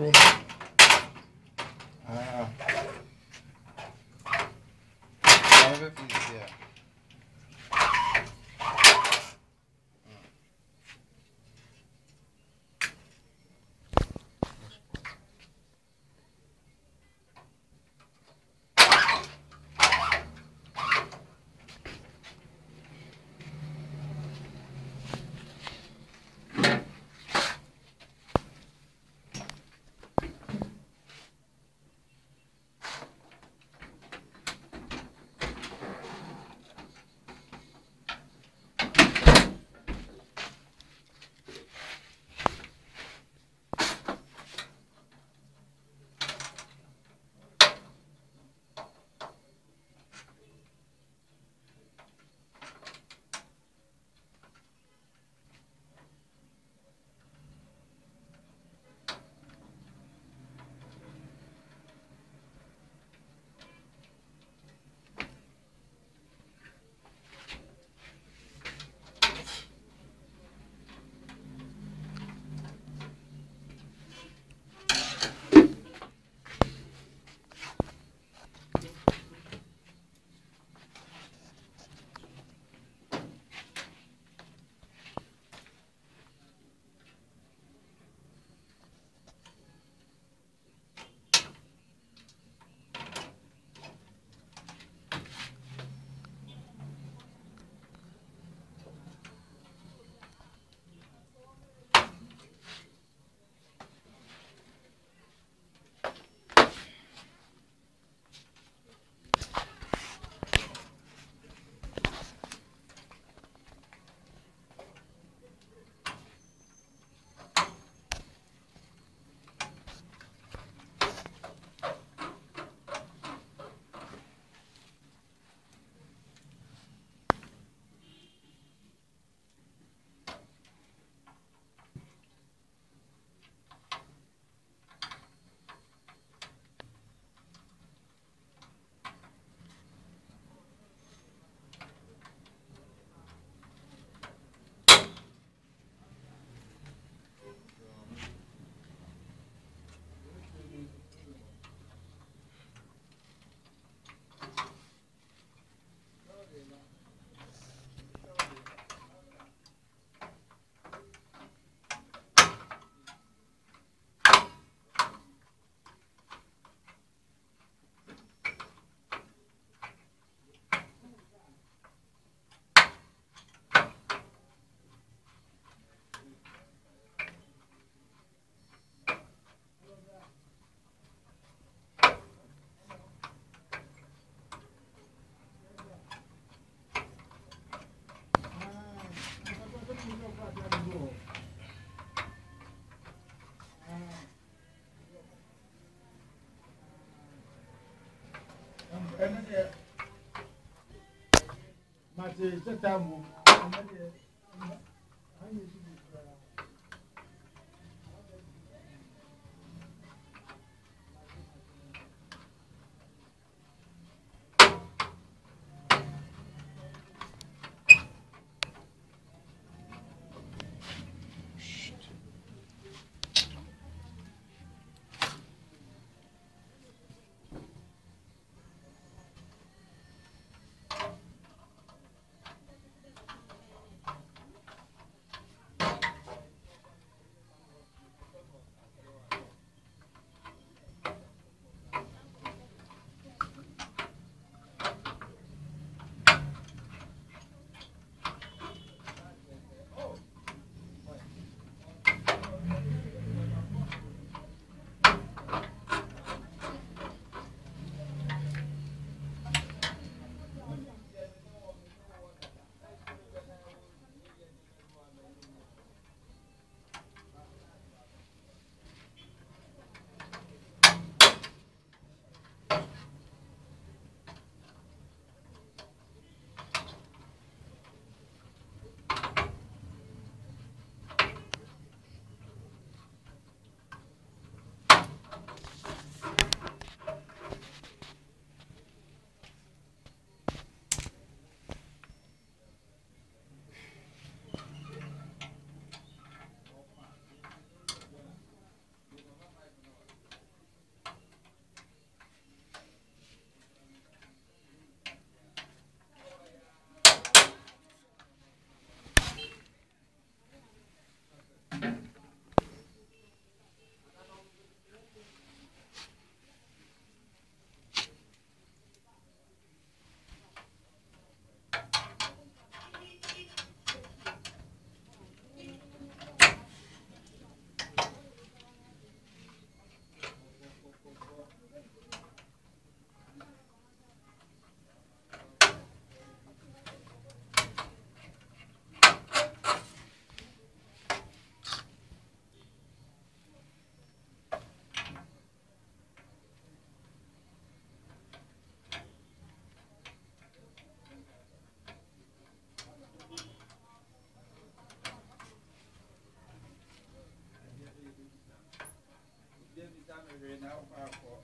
Tudo. Ah. Agora vai fazer. ɛno Sabi now, ako ako.